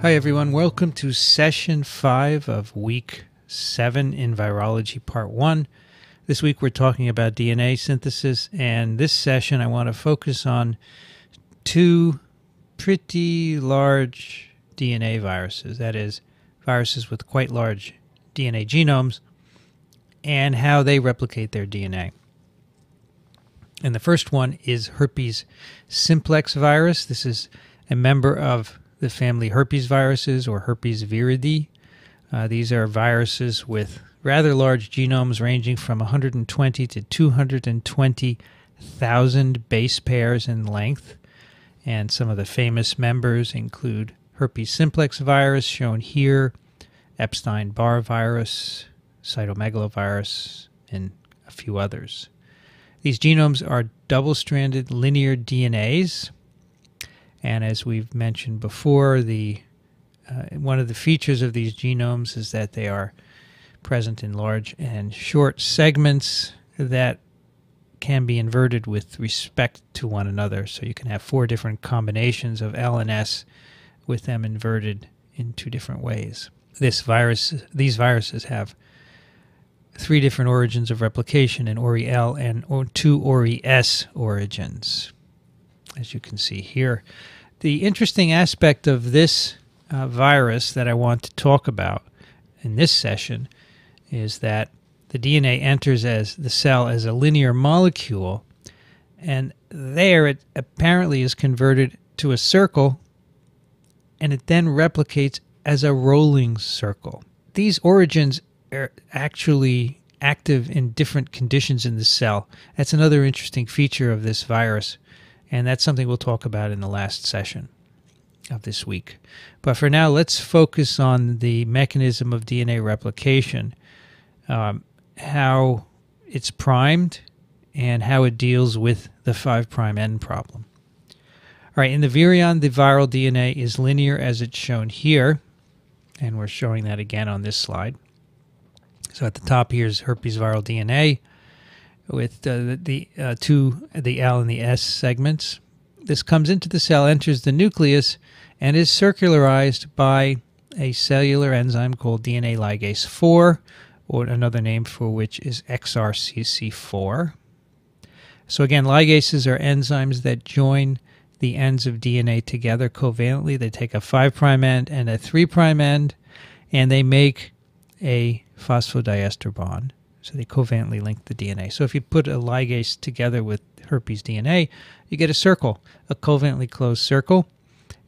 Hi, everyone. Welcome to session five of week seven in virology, part one. This week we're talking about DNA synthesis, and this session I want to focus on two pretty large DNA viruses that is, viruses with quite large DNA genomes and how they replicate their DNA. And the first one is herpes simplex virus. This is a member of the family herpes viruses or herpes viridae. Uh, these are viruses with rather large genomes ranging from 120 to 220,000 base pairs in length. And some of the famous members include herpes simplex virus, shown here, Epstein Barr virus, cytomegalovirus, and a few others. These genomes are double stranded linear DNAs and as we've mentioned before, the uh, one of the features of these genomes is that they are present in large and short segments that can be inverted with respect to one another. So you can have four different combinations of L and S with them inverted in two different ways. This virus, these viruses have three different origins of replication in ORI L and two ORI S origins as you can see here. The interesting aspect of this uh, virus that I want to talk about in this session is that the DNA enters as the cell as a linear molecule, and there it apparently is converted to a circle, and it then replicates as a rolling circle. These origins are actually active in different conditions in the cell. That's another interesting feature of this virus. And that's something we'll talk about in the last session of this week. But for now, let's focus on the mechanism of DNA replication, um, how it's primed, and how it deals with the 5' end problem. All right, in the virion, the viral DNA is linear as it's shown here, and we're showing that again on this slide. So at the top here is herpes viral DNA with uh, the, uh, two the L and the S segments. This comes into the cell, enters the nucleus, and is circularized by a cellular enzyme called DNA ligase 4, or another name for which is XRCC4. So again, ligases are enzymes that join the ends of DNA together covalently. They take a 5' end and a 3' end, and they make a phosphodiester bond. So they covalently link the DNA. So if you put a ligase together with herpes DNA, you get a circle, a covalently closed circle.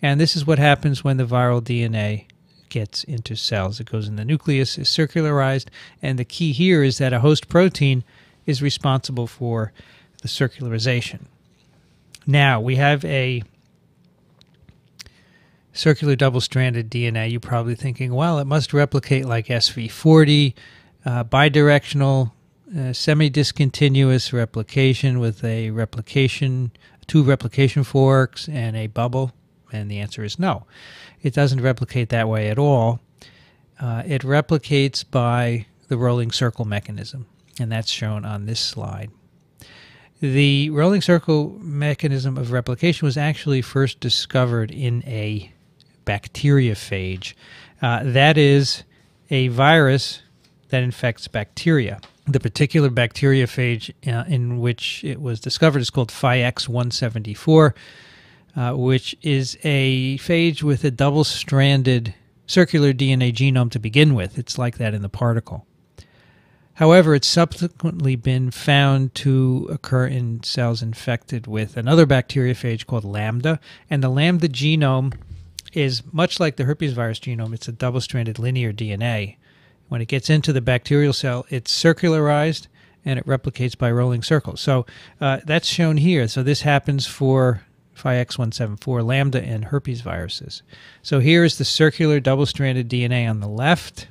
And this is what happens when the viral DNA gets into cells. It goes in the nucleus, is circularized, and the key here is that a host protein is responsible for the circularization. Now, we have a circular double stranded DNA. You're probably thinking, well, it must replicate like SV40 uh, bidirectional uh, semi-discontinuous replication with a replication, two replication forks and a bubble? And the answer is no. It doesn't replicate that way at all. Uh, it replicates by the rolling circle mechanism, and that's shown on this slide. The rolling circle mechanism of replication was actually first discovered in a bacteriophage. Uh, that is a virus that infects bacteria. The particular bacteriophage uh, in which it was discovered is called phi X174, uh, which is a phage with a double stranded circular DNA genome to begin with. It's like that in the particle. However, it's subsequently been found to occur in cells infected with another bacteriophage called lambda, and the lambda genome is much like the herpes virus genome. It's a double stranded linear DNA. When it gets into the bacterial cell, it's circularized and it replicates by rolling circles. So uh, that's shown here. So this happens for phi X174 lambda and herpes viruses. So here is the circular double stranded DNA on the left.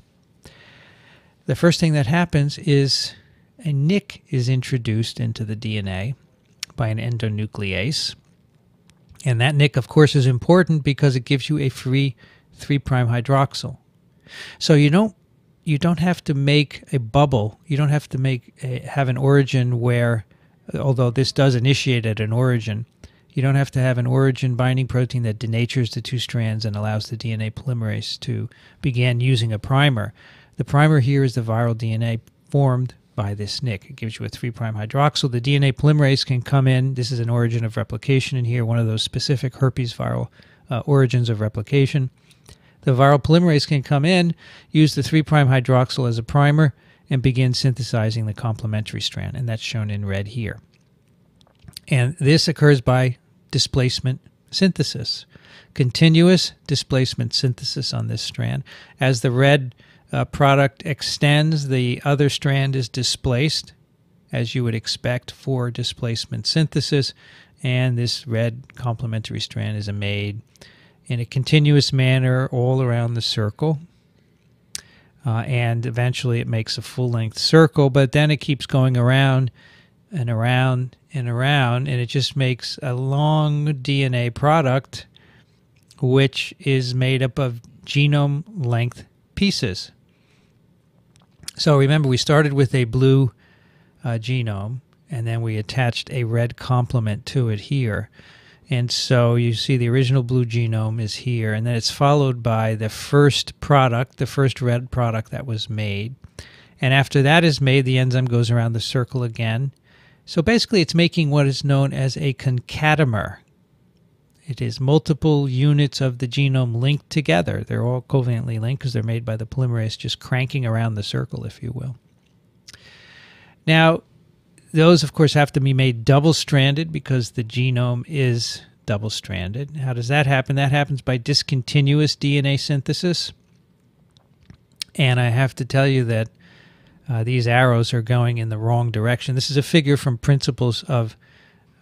The first thing that happens is a nick is introduced into the DNA by an endonuclease. And that nick, of course, is important because it gives you a free 3' hydroxyl. So you don't you don't have to make a bubble. You don't have to make a, have an origin where, although this does initiate at an origin, you don't have to have an origin binding protein that denatures the two strands and allows the DNA polymerase to begin using a primer. The primer here is the viral DNA formed by this nick. It gives you a 3' hydroxyl. The DNA polymerase can come in. This is an origin of replication in here, one of those specific herpes viral uh, origins of replication. The viral polymerase can come in, use the 3' hydroxyl as a primer, and begin synthesizing the complementary strand, and that's shown in red here. And this occurs by displacement synthesis, continuous displacement synthesis on this strand. As the red uh, product extends, the other strand is displaced, as you would expect for displacement synthesis, and this red complementary strand is made in a continuous manner all around the circle. Uh, and eventually it makes a full length circle, but then it keeps going around and around and around, and it just makes a long DNA product, which is made up of genome length pieces. So remember, we started with a blue uh, genome, and then we attached a red complement to it here. And so you see the original blue genome is here, and then it's followed by the first product, the first red product that was made. And after that is made, the enzyme goes around the circle again. So basically, it's making what is known as a concatemer. It is multiple units of the genome linked together. They're all covalently linked because they're made by the polymerase just cranking around the circle, if you will. Now, those, of course, have to be made double stranded because the genome is double stranded. How does that happen? That happens by discontinuous DNA synthesis. And I have to tell you that uh, these arrows are going in the wrong direction. This is a figure from Principles of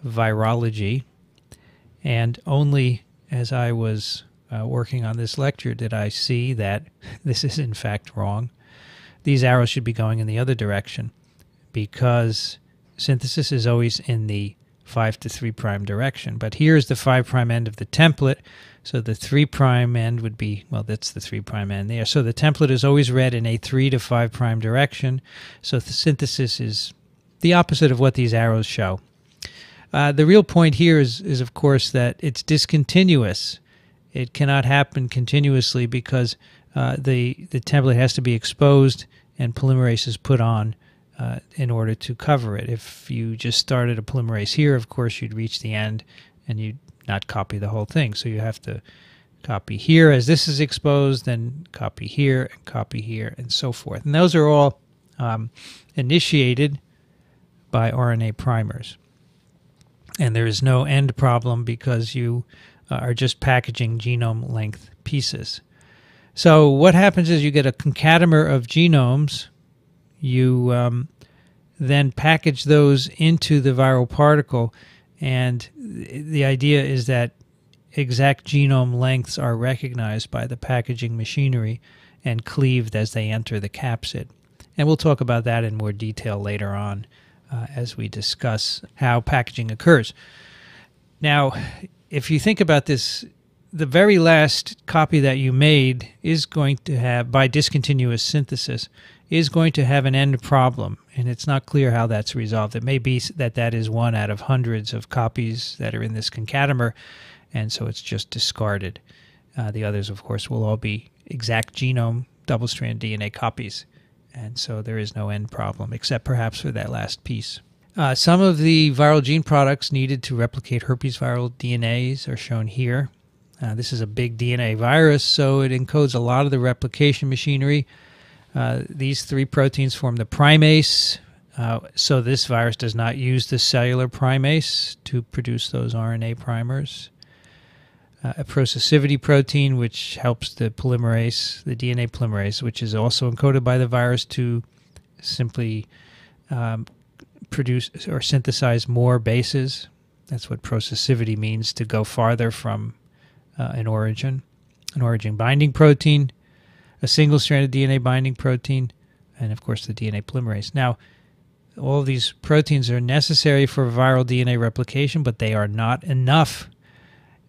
Virology. And only as I was uh, working on this lecture did I see that this is in fact wrong. These arrows should be going in the other direction because synthesis is always in the 5 to 3 prime direction. But here's the 5 prime end of the template. So the 3 prime end would be, well, that's the 3 prime end there. So the template is always read in a 3 to 5 prime direction. So the synthesis is the opposite of what these arrows show. Uh, the real point here is, is, of course, that it's discontinuous. It cannot happen continuously because uh, the, the template has to be exposed and polymerase is put on uh, in order to cover it. If you just started a polymerase here, of course, you'd reach the end and you'd not copy the whole thing. So you have to copy here as this is exposed, then copy here and copy here and so forth. And those are all um, initiated by RNA primers. And there is no end problem because you uh, are just packaging genome length pieces. So what happens is you get a concatemer of genomes you um, then package those into the viral particle, and the idea is that exact genome lengths are recognized by the packaging machinery and cleaved as they enter the capsid. And we'll talk about that in more detail later on uh, as we discuss how packaging occurs. Now, if you think about this, the very last copy that you made is going to have, by discontinuous synthesis, is going to have an end problem, and it's not clear how that's resolved. It may be that that is one out of hundreds of copies that are in this concatemer, and so it's just discarded. Uh, the others, of course, will all be exact genome double strand DNA copies, and so there is no end problem, except perhaps for that last piece. Uh, some of the viral gene products needed to replicate herpes viral DNAs are shown here. Uh, this is a big DNA virus, so it encodes a lot of the replication machinery uh, these three proteins form the primase. Uh, so this virus does not use the cellular primase to produce those RNA primers. Uh, a processivity protein, which helps the polymerase, the DNA polymerase, which is also encoded by the virus to simply um, produce or synthesize more bases. That's what processivity means to go farther from uh, an origin. An origin binding protein, a single stranded DNA binding protein, and of course the DNA polymerase. Now, all these proteins are necessary for viral DNA replication, but they are not enough.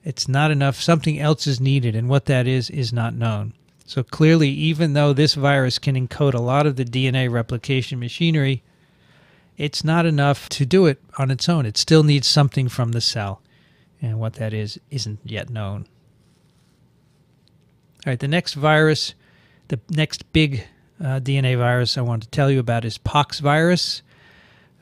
It's not enough. Something else is needed, and what that is is not known. So clearly, even though this virus can encode a lot of the DNA replication machinery, it's not enough to do it on its own. It still needs something from the cell. and what that is isn't yet known. All right, the next virus, the next big uh, DNA virus I want to tell you about is pox virus.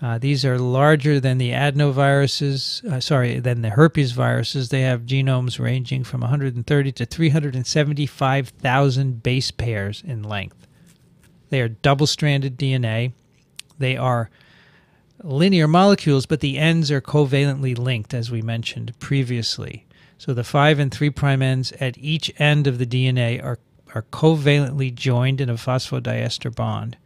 Uh, these are larger than the adenoviruses, uh, sorry, than the herpes viruses. They have genomes ranging from 130 to 375,000 base pairs in length. They are double stranded DNA. They are linear molecules, but the ends are covalently linked, as we mentioned previously. So the 5 and 3 prime ends at each end of the DNA are, are covalently joined in a phosphodiester bond.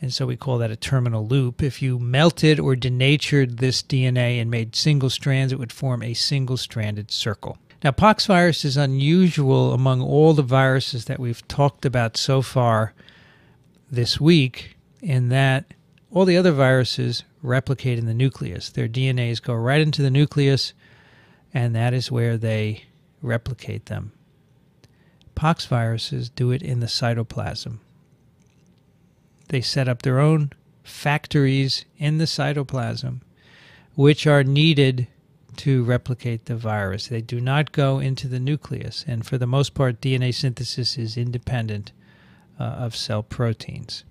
And so we call that a terminal loop. If you melted or denatured this DNA and made single strands, it would form a single stranded circle. Now, poxvirus is unusual among all the viruses that we've talked about so far this week in that all the other viruses replicate in the nucleus. Their DNAs go right into the nucleus, and that is where they replicate them. Poxviruses do it in the cytoplasm. They set up their own factories in the cytoplasm, which are needed to replicate the virus. They do not go into the nucleus, and for the most part, DNA synthesis is independent uh, of cell proteins.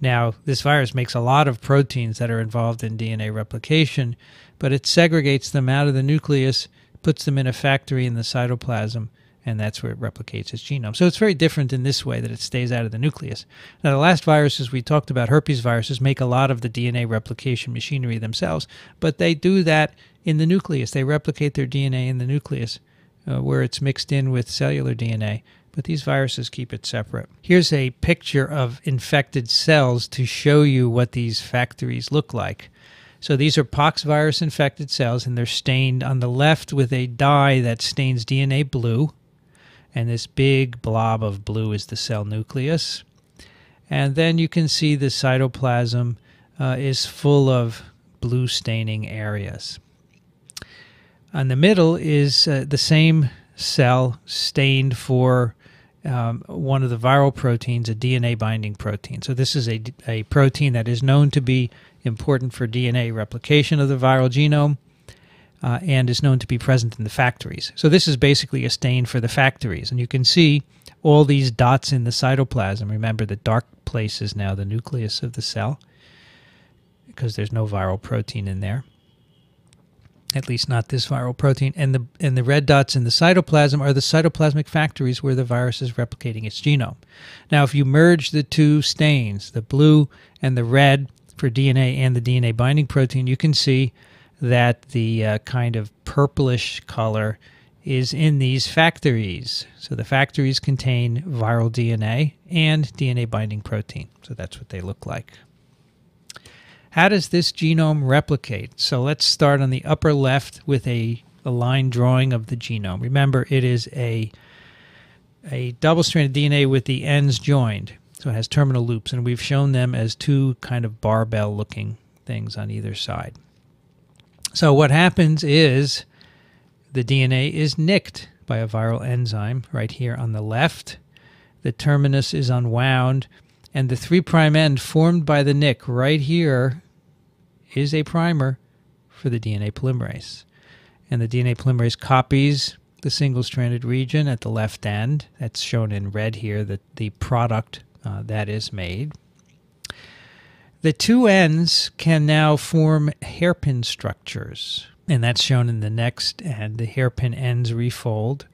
Now, this virus makes a lot of proteins that are involved in DNA replication, but it segregates them out of the nucleus, puts them in a factory in the cytoplasm, and that's where it replicates its genome. So it's very different in this way that it stays out of the nucleus. Now, the last viruses we talked about, herpes viruses, make a lot of the DNA replication machinery themselves, but they do that in the nucleus. They replicate their DNA in the nucleus uh, where it's mixed in with cellular DNA. But these viruses keep it separate. Here's a picture of infected cells to show you what these factories look like. So these are poxvirus infected cells, and they're stained on the left with a dye that stains DNA blue and this big blob of blue is the cell nucleus. And then you can see the cytoplasm uh, is full of blue staining areas. On the middle is uh, the same cell stained for um, one of the viral proteins, a DNA binding protein. So, this is a, a protein that is known to be important for DNA replication of the viral genome uh, and is known to be present in the factories. So this is basically a stain for the factories. And you can see all these dots in the cytoplasm. Remember, the dark place is now the nucleus of the cell because there's no viral protein in there. At least not this viral protein. And the, and the red dots in the cytoplasm are the cytoplasmic factories where the virus is replicating its genome. Now, if you merge the two stains, the blue and the red for DNA and the DNA binding protein, you can see that the uh, kind of purplish color is in these factories. So the factories contain viral DNA and DNA binding protein. So that's what they look like. How does this genome replicate? So let's start on the upper left with a, a line drawing of the genome. Remember, it is a, a double stranded DNA with the ends joined. So it has terminal loops, and we've shown them as two kind of barbell looking things on either side. So what happens is the DNA is nicked by a viral enzyme right here on the left. The terminus is unwound, and the 3' end formed by the nick right here is a primer for the DNA polymerase. And the DNA polymerase copies the single-stranded region at the left end. That's shown in red here, the, the product uh, that is made. The two ends can now form hairpin structures, and that's shown in the next end. The hairpin ends refold.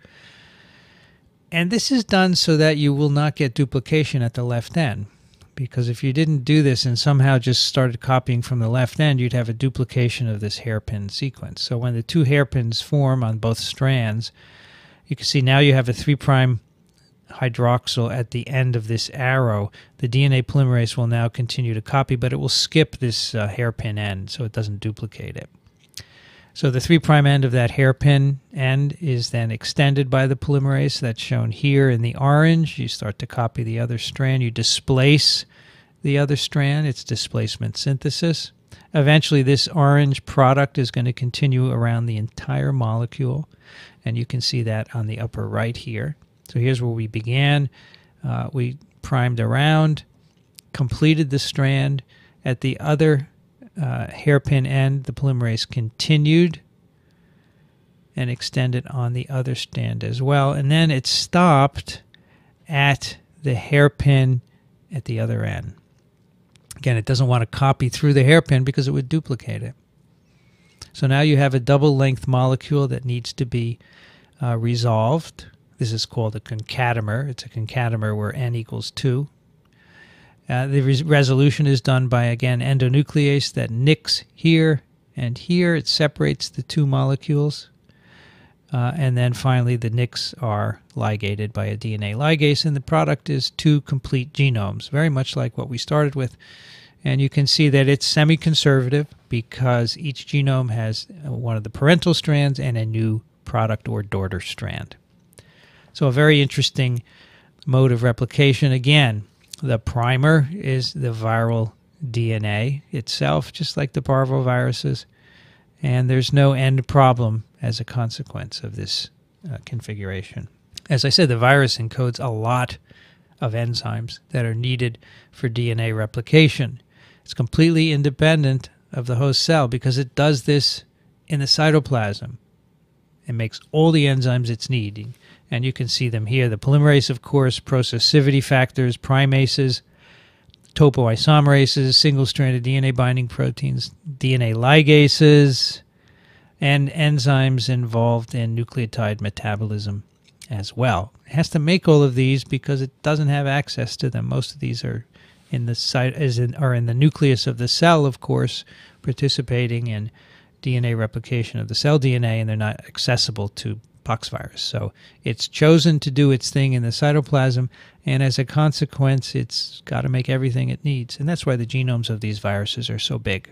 And this is done so that you will not get duplication at the left end. Because if you didn't do this and somehow just started copying from the left end, you'd have a duplication of this hairpin sequence. So when the two hairpins form on both strands, you can see now you have a 3' hydroxyl at the end of this arrow, the DNA polymerase will now continue to copy, but it will skip this uh, hairpin end so it doesn't duplicate it. So the 3' end of that hairpin end is then extended by the polymerase. That's shown here in the orange. You start to copy the other strand. You displace the other strand. It's displacement synthesis. Eventually, this orange product is going to continue around the entire molecule, and you can see that on the upper right here. So here's where we began. Uh, we primed around, completed the strand. At the other uh, hairpin end, the polymerase continued and extended on the other strand as well. And then it stopped at the hairpin at the other end. Again, it doesn't want to copy through the hairpin because it would duplicate it. So now you have a double length molecule that needs to be uh, resolved. This is called a concatemer. It's a concatemer where n equals 2. Uh, the res resolution is done by, again, endonuclease that nicks here and here. It separates the two molecules. Uh, and then finally, the nicks are ligated by a DNA ligase, and the product is two complete genomes, very much like what we started with. And you can see that it's semi conservative because each genome has uh, one of the parental strands and a new product or daughter strand. So, a very interesting mode of replication. Again, the primer is the viral DNA itself, just like the parvoviruses, and there's no end problem as a consequence of this uh, configuration. As I said, the virus encodes a lot of enzymes that are needed for DNA replication. It's completely independent of the host cell because it does this in the cytoplasm. It makes all the enzymes it's needing. And you can see them here. The polymerase, of course, processivity factors, primases, topoisomerases, single-stranded DNA binding proteins, DNA ligases, and enzymes involved in nucleotide metabolism as well. It has to make all of these because it doesn't have access to them. Most of these are in the site as in are in the nucleus of the cell, of course, participating in DNA replication of the cell DNA, and they're not accessible to So it's chosen to do its thing in the cytoplasm, and as a consequence, it's got to make everything it needs. And that's why the genomes of these viruses are so big.